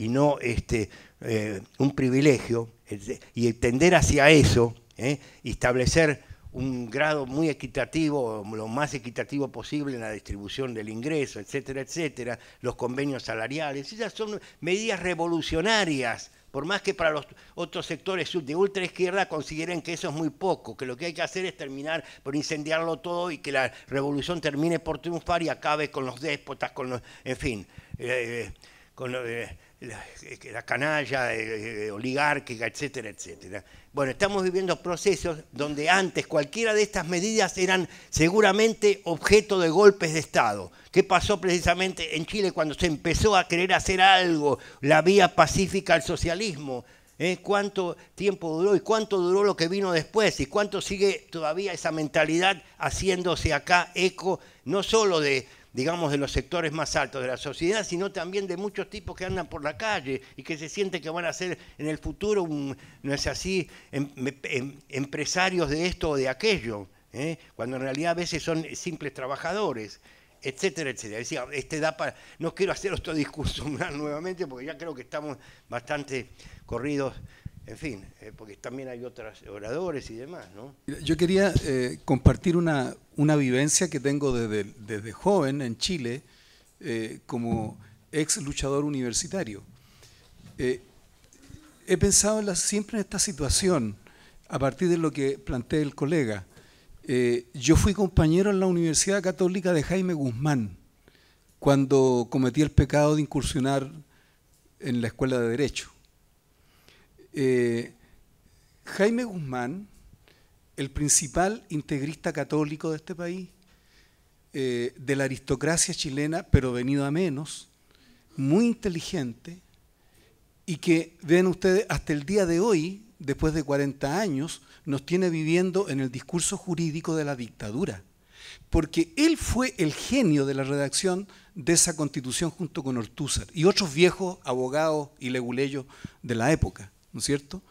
y no este, eh, un privilegio, y tender hacia eso, ¿eh? establecer un grado muy equitativo, lo más equitativo posible en la distribución del ingreso, etcétera, etcétera, los convenios salariales, esas son medidas revolucionarias, por más que para los otros sectores de ultra izquierda consideren que eso es muy poco, que lo que hay que hacer es terminar por incendiarlo todo y que la revolución termine por triunfar y acabe con los déspotas, con los, en fin, eh, con eh, la, canalla oligárquica, etcétera, etcétera. Bueno, estamos viviendo procesos donde antes cualquiera de estas medidas eran seguramente objeto de golpes de Estado. ¿Qué pasó precisamente en Chile cuando se empezó a querer hacer algo, la vía pacífica al socialismo? ¿Eh? ¿Cuánto tiempo duró y cuánto duró lo que vino después? ¿Y cuánto sigue todavía esa mentalidad haciéndose acá eco, no solo de digamos, de los sectores más altos de la sociedad, sino también de muchos tipos que andan por la calle y que se sienten que van a ser en el futuro, no es así, em, em, empresarios de esto o de aquello, ¿eh? cuando en realidad a veces son simples trabajadores etcétera, etcétera. Decía, este da para, no quiero hacer otro discurso nuevamente porque ya creo que estamos bastante corridos en fin, eh, porque también hay otros oradores y demás, ¿no? Yo quería eh, compartir una, vivencia que tengo desde, desde joven en Chile eh, como ex luchador universitario. he pensado siempre en esta situación a partir de lo que plantea el colega. yo fui compañero en la Universidad Católica de Jaime Guzmán cuando cometí el pecado de incursionar en la Escuela de Derecho eh, Jaime Guzmán, el principal integrista católico de este país, eh, de la aristocracia chilena, pero venido a menos, muy inteligente, y que, ven ustedes, hasta el día de hoy, después de 40 años, nos tiene viviendo en el discurso jurídico de la dictadura. Porque él fue el genio de la redacción de esa constitución junto con Ortúzar y otros viejos abogados y leguleyos de la época. ¿No es cierto?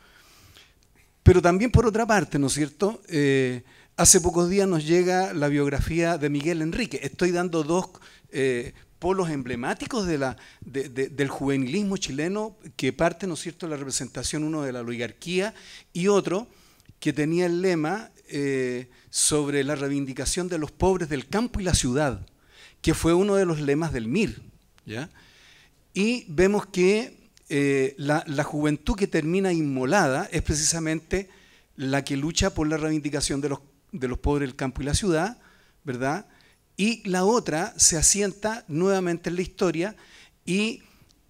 Pero también por otra parte, ¿no es cierto? Eh, hace pocos días nos llega la biografía de Miguel Enrique. Estoy dando dos eh, polos emblemáticos de del juvenilismo chileno que parte, ¿no es cierto?, de la representación, uno de la oligarquía y otro que tenía el lema eh, sobre la reivindicación de los pobres del campo y la ciudad, que fue uno de los lemas del MIR. ¿ya? Y vemos que eh, la, juventud que termina inmolada es precisamente la que lucha por la reivindicación de los, de los pobres del campo y la ciudad, ¿verdad? Y la otra se asienta nuevamente en la historia y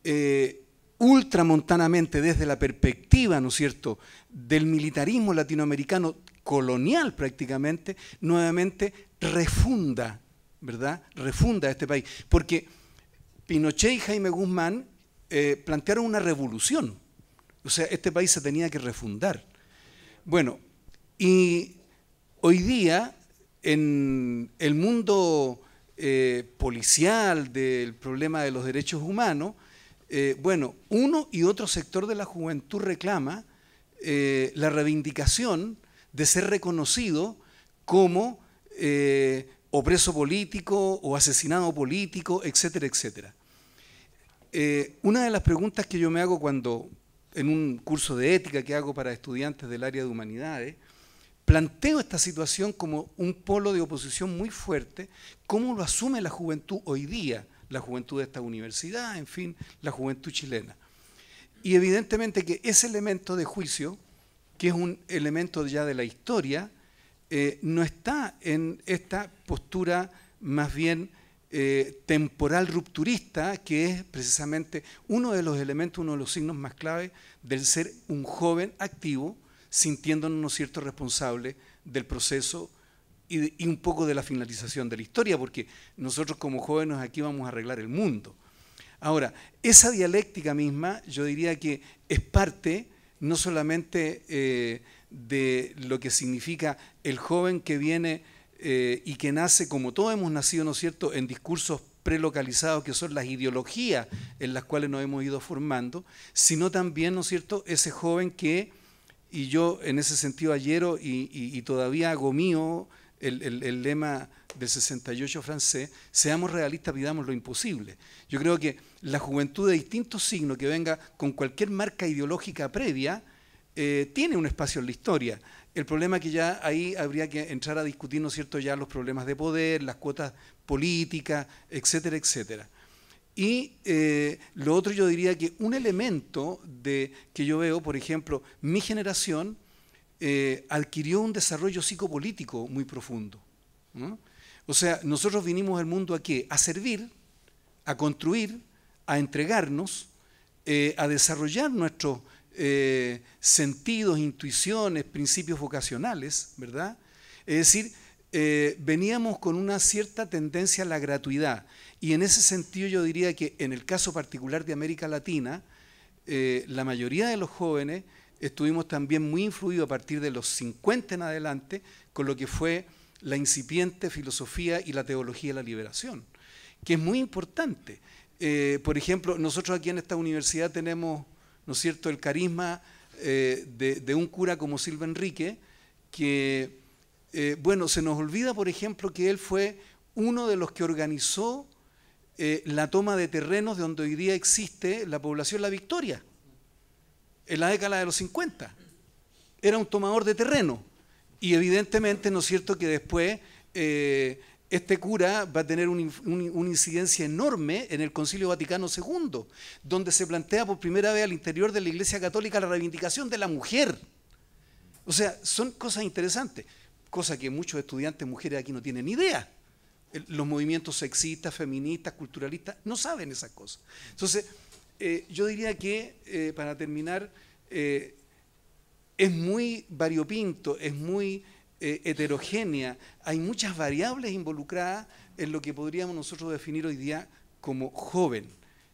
eh, ultramontanamente desde la perspectiva, ¿no es cierto?, del militarismo latinoamericano colonial prácticamente, nuevamente refunda, ¿verdad? Refunda este país. Porque Pinochet y Jaime Guzmán eh, plantearon una revolución. O sea, este país se tenía que refundar. Bueno, y hoy día en el mundo eh, policial del problema de los derechos humanos, eh, bueno, uno y otro sector de la juventud reclama la reivindicación de ser reconocido como opreso político o asesinado político, etcétera, etcétera. Eh, una de las preguntas que yo me hago cuando, en un curso de ética que hago para estudiantes del área de humanidades, planteo esta situación como un polo de oposición muy fuerte, cómo lo asume la juventud hoy día, la juventud de esta universidad, en fin, la juventud chilena. Y evidentemente que ese elemento de juicio, que es un elemento ya de la historia, eh, no está en esta postura más bien eh, temporal rupturista, que es precisamente uno de los elementos, uno de los signos más clave del ser un joven activo, sintiéndonos ¿no cierto responsable del proceso y, un poco de la finalización de la historia, porque nosotros como jóvenes aquí vamos a arreglar el mundo. Ahora, esa dialéctica misma, yo diría que es parte no solamente eh, de lo que significa el joven que viene eh, y que nace, como todos hemos nacido, ¿no es cierto?, en discursos prelocalizados que son las ideologías en las cuales nos hemos ido formando, sino también, ¿no es cierto?, ese joven que, y yo en ese sentido ayer y, todavía hago mío el, lema del 68 francés, seamos realistas, pidamos lo imposible. Yo creo que la juventud de distintos signos que venga con cualquier marca ideológica previa, eh, tiene un espacio en la historia. El problema es que ya ahí habría que entrar a discutir, ¿no es cierto?, ya los problemas de poder, las cuotas políticas, etcétera, etcétera. Y eh, lo otro yo diría que un elemento de, que yo veo, por ejemplo, mi generación eh, adquirió un desarrollo psicopolítico muy profundo. O sea, nosotros vinimos al mundo a qué? A servir, a construir, a entregarnos, a desarrollar nuestros sentidos, intuiciones, principios vocacionales, ¿verdad? Es decir, veníamos con una cierta tendencia a la gratuidad. Y en ese sentido yo diría que en el caso particular de América Latina, eh, la mayoría de los jóvenes estuvimos también muy influidos a partir de los 50 en adelante con lo que fue la incipiente filosofía y la teología de la liberación, que es muy importante. Eh, por ejemplo, nosotros aquí en esta universidad tenemos, ¿no es cierto?, el carisma eh, de, un cura como Silva Enrique, que, bueno, se nos olvida, por ejemplo, que él fue uno de los que organizó eh, la toma de terrenos de donde hoy día existe la población La Victoria, en la década de los 50. Era un tomador de terreno. Y evidentemente, ¿no es cierto?, que después eh, este cura va a tener una incidencia enorme en el Concilio Vaticano II, donde se plantea por primera vez al interior de la Iglesia Católica la reivindicación de la mujer. O sea, son cosas interesantes, cosas que muchos estudiantes mujeres aquí no tienen idea los movimientos sexistas, feministas, culturalistas, no saben esas cosas. Entonces, eh, yo diría que, eh, para terminar, eh, es muy variopinto, es muy heterogénea, hay muchas variables involucradas en lo que podríamos nosotros definir hoy día como joven,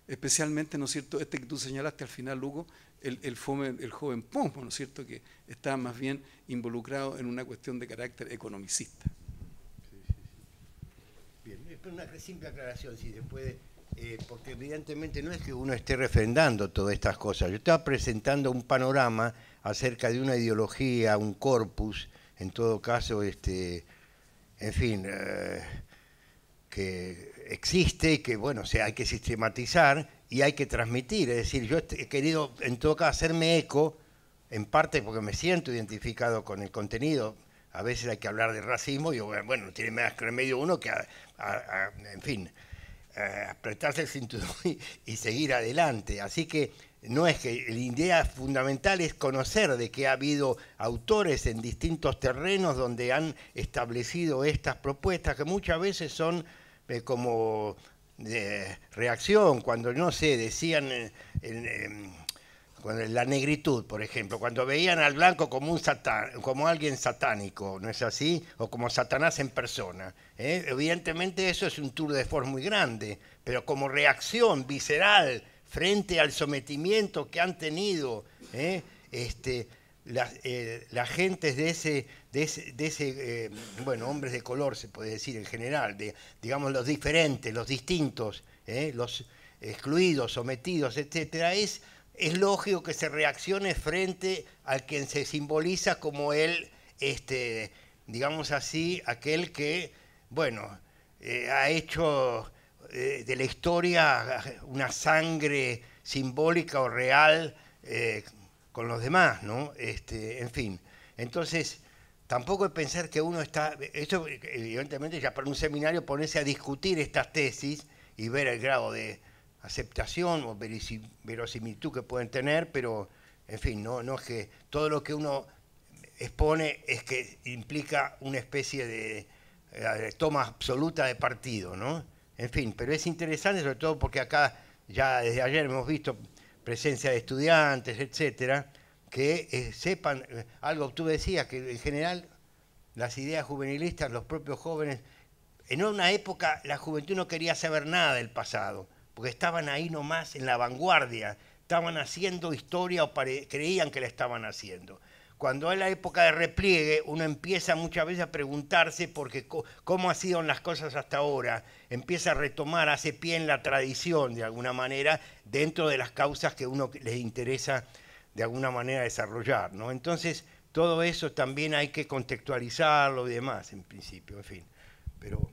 especialmente, ¿no es cierto?, este que tú señalaste al final, Lugo, el, el, el joven ¿no es cierto?, que está más bien involucrado en una cuestión de carácter economicista una simple aclaración, si se eh, porque evidentemente no es que uno esté refrendando todas estas cosas. Yo estaba presentando un panorama acerca de una ideología, un corpus, en todo caso, este, en fin, eh, que existe y que, bueno, hay que sistematizar y hay que transmitir. Es decir, yo he querido, en todo caso, hacerme eco, en parte porque me siento identificado con el contenido, a veces hay que hablar de racismo y bueno, no tiene más remedio uno que, en fin, apretarse el cinturón y, seguir adelante. Así que no es que la idea fundamental es conocer de que ha habido autores en distintos terrenos donde han establecido estas propuestas que muchas veces son eh, como de reacción, cuando no sé, decían... en, la negritud, por ejemplo, cuando veían al blanco como, un satán, como alguien satánico, ¿no es así? O como Satanás en persona. ¿eh? Evidentemente eso es un tour de force muy grande, pero como reacción visceral frente al sometimiento que han tenido ¿eh? este, eh, las, gentes de ese, de ese, bueno, hombres de color se puede decir en general, de, digamos los diferentes, los distintos, los excluidos, sometidos, etcétera, es lógico que se reaccione frente al quien se simboliza como él, este, digamos así, aquel que, bueno, eh, ha hecho eh, de la historia una sangre simbólica o real eh, con los demás, ¿no? Este, en fin, entonces tampoco es pensar que uno está, eso evidentemente ya para un seminario ponerse a discutir estas tesis y ver el grado de aceptación o verosimilitud que pueden tener, pero en fin, no, no es que todo lo que uno expone es que implica una especie de, eh, toma absoluta de partido, ¿no? En fin, pero es interesante sobre todo porque acá ya desde ayer hemos visto presencia de estudiantes, etcétera, que eh, sepan eh, algo tú decías, que en general las ideas juvenilistas, los propios jóvenes, en una época la juventud no quería saber nada del pasado porque estaban ahí nomás en la vanguardia, estaban haciendo historia o creían que la estaban haciendo. Cuando es la época de repliegue, uno empieza muchas veces a preguntarse porque cómo han sido las cosas hasta ahora, empieza a retomar, hace pie en la tradición de alguna manera, dentro de las causas que uno les interesa de alguna manera desarrollar. ¿no? Entonces, todo eso también hay que contextualizarlo y demás, en principio, en fin. Pero.